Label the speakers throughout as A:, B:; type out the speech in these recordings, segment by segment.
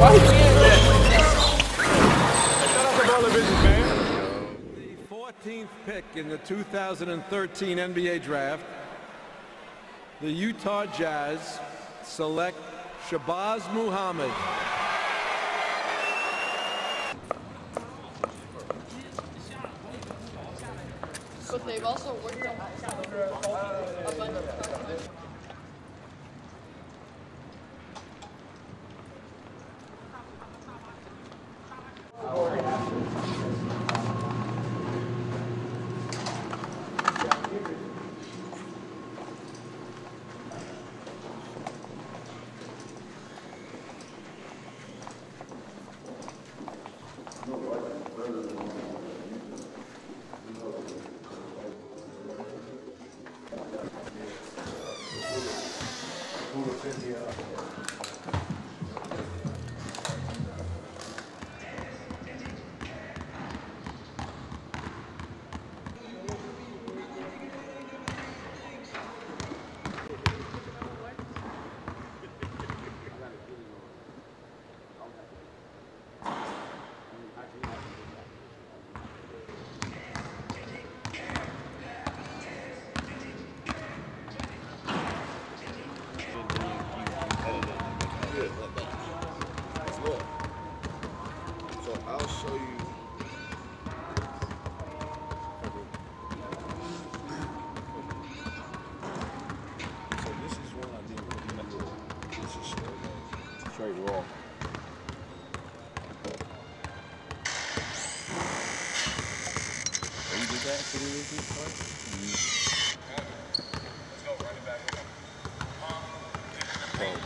A: Why?
B: The 14th pick in the 2013 NBA draft, the Utah Jazz select Shabazz Muhammad.
C: But they've also worked on a bunch of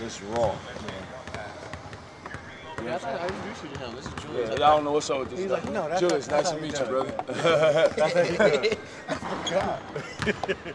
D: It's raw,
A: yeah, I, introduced you to him. This is
D: Yeah, I don't know what's up with this.
E: He's like, no, that's
D: Julius,
E: not, that's
D: nice
E: to
D: meet you, brother.
E: that's how. God.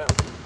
E: Bounce.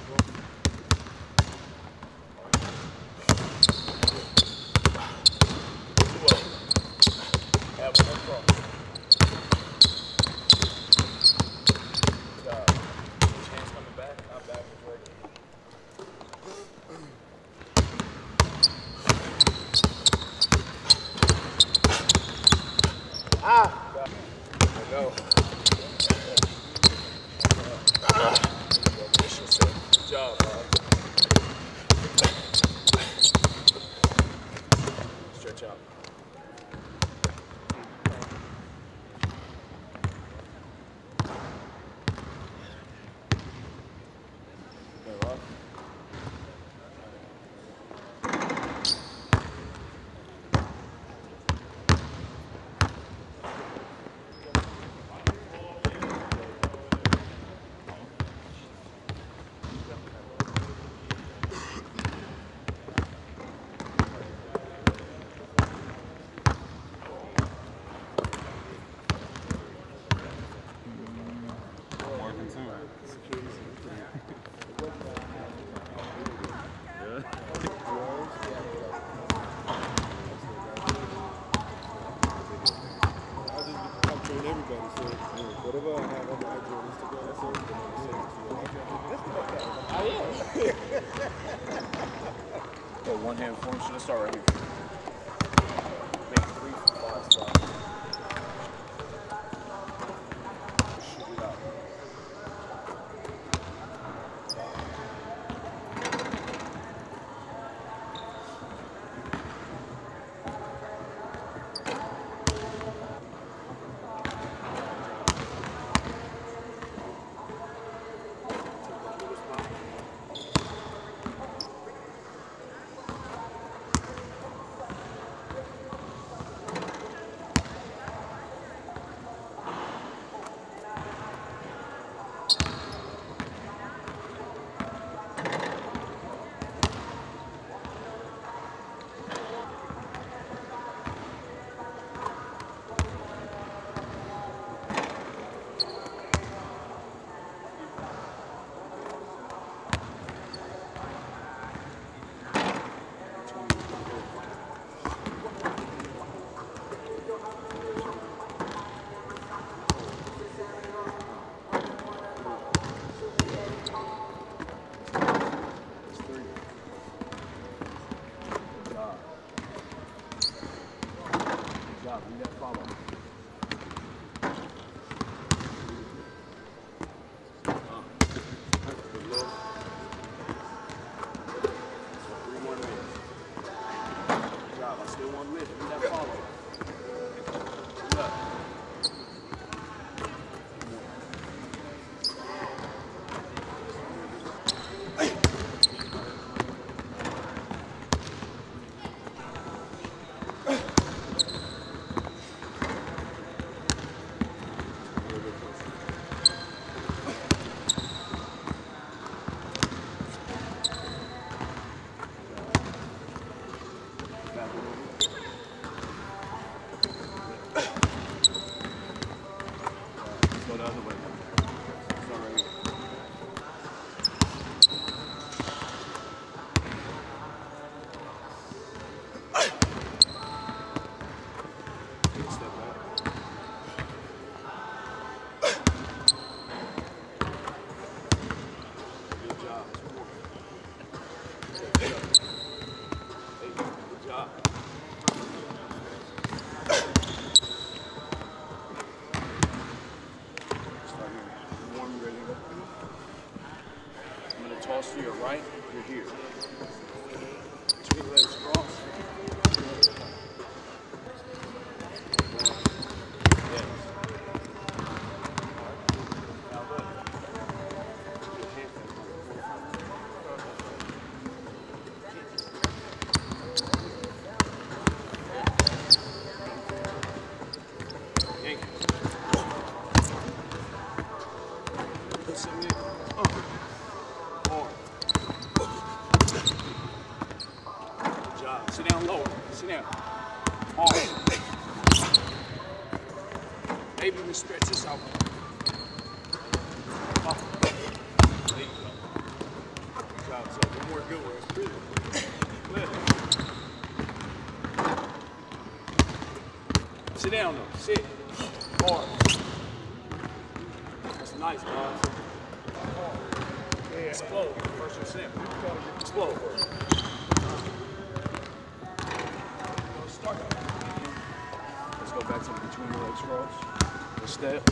E: Sit down though. Sit. Hard. That's nice, guys. Explode. First and snap. Explode. Start. Let's go back to the between the legs cross. The step.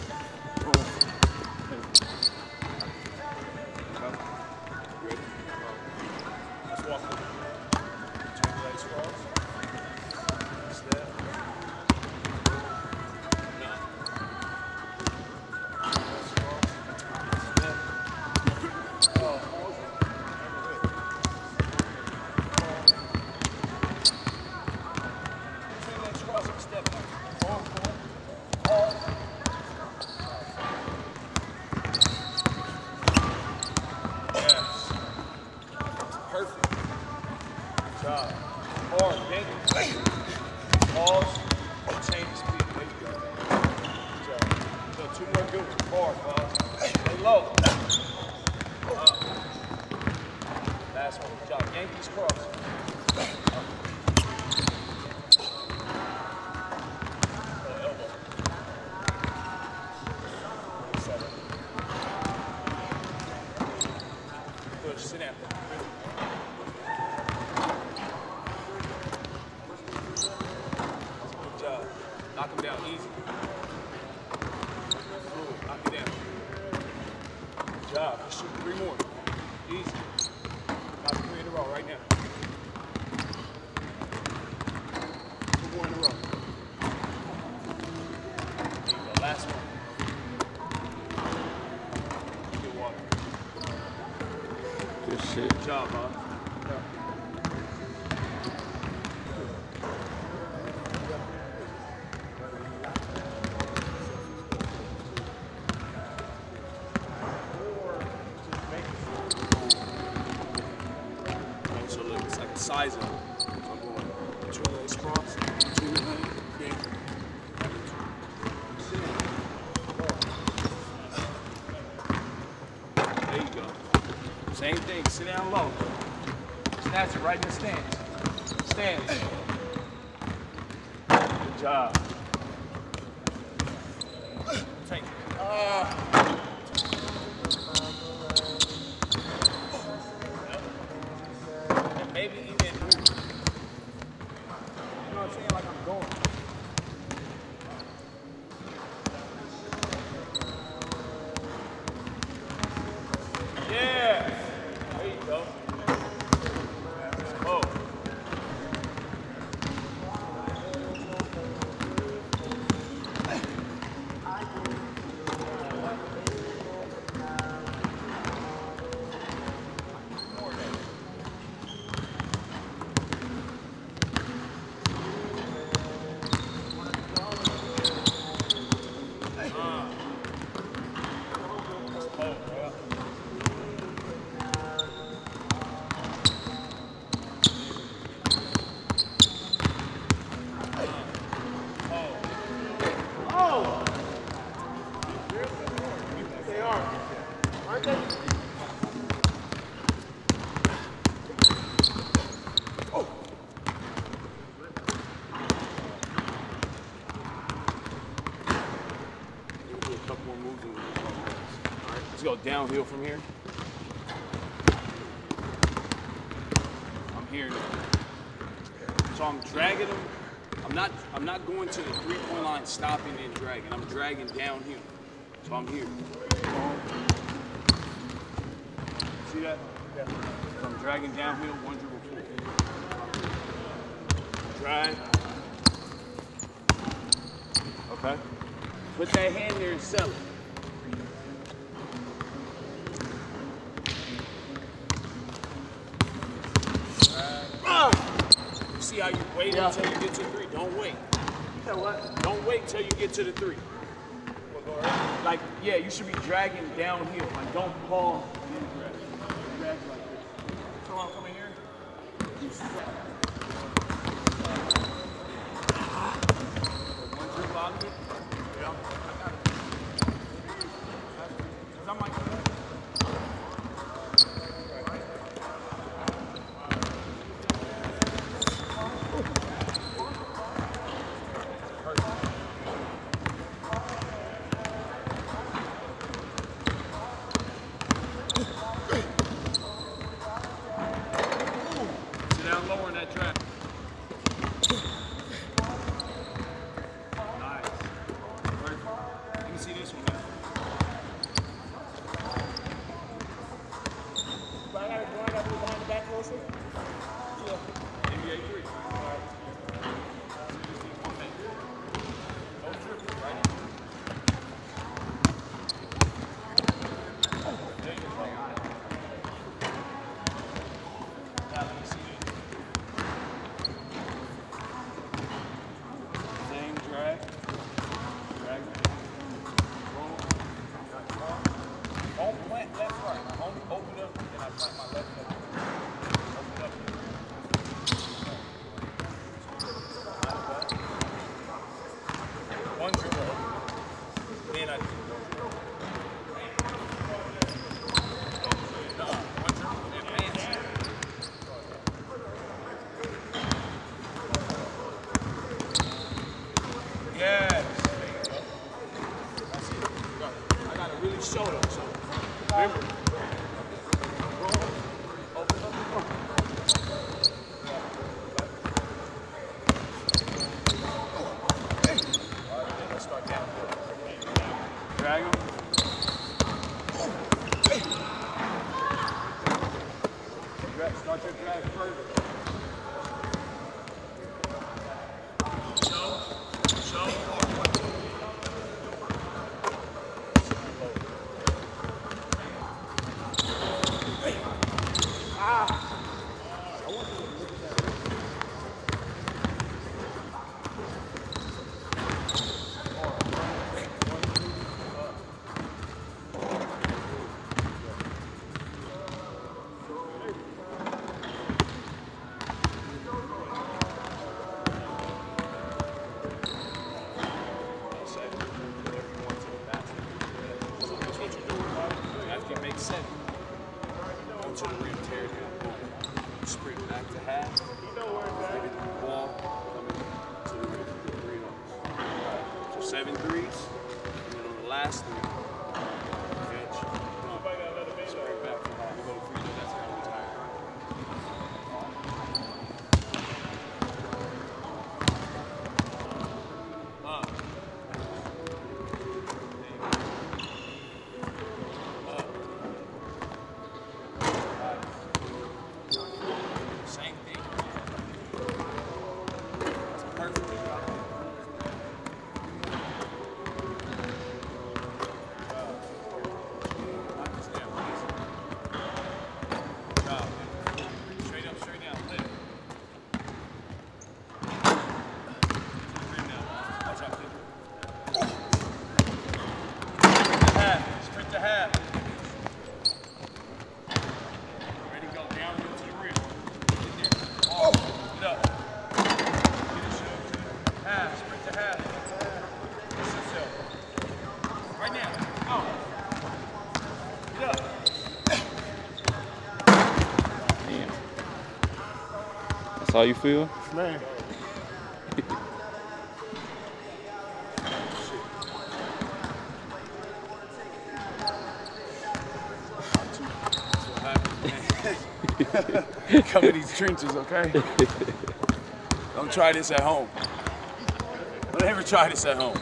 E: Downhill from here. I'm here now. So I'm dragging them. I'm not. I'm not going to the three-point line, stopping and dragging. I'm dragging downhill. So I'm here. See that? Yeah. So I'm dragging downhill. One dribble pull. Drag. Okay. Put that hand there and sell it. You wait until you get to three? Don't wait. Don't wait till you get to the three. Like, yeah, you should be dragging downhill. Like, don't pause. then drag. Drag like this. So I'm coming here. lowering that trap. That's how
F: you feel?
G: Man.
E: Cover these trenches, okay? Don't try this at home. Don't ever try this at home.